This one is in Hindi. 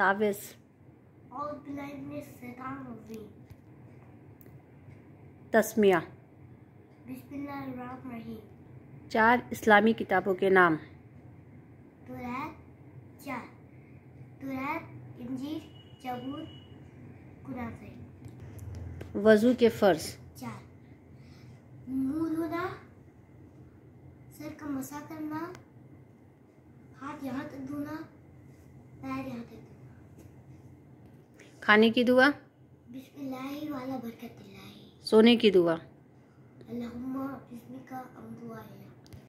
रजीम तस्मिया चार इस्लामी किताबों के नाम। वज़ू के फ़र्ज़। चार। मुँह धोना सर का मसा करना हाथ यहाँ तक धोना पैर यहाँ तक धोना खाने की दुआ? सोने की दुआ। अल्लाहुम्मा बिस्मिका अमदुआ